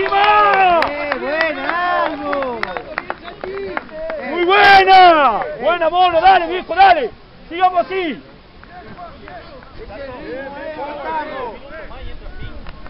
¡Buenísima! ¡Buena, ¡Muy buena! ¡Buena, mono! ¡Dale, viejo, dale! ¡Sigamos así!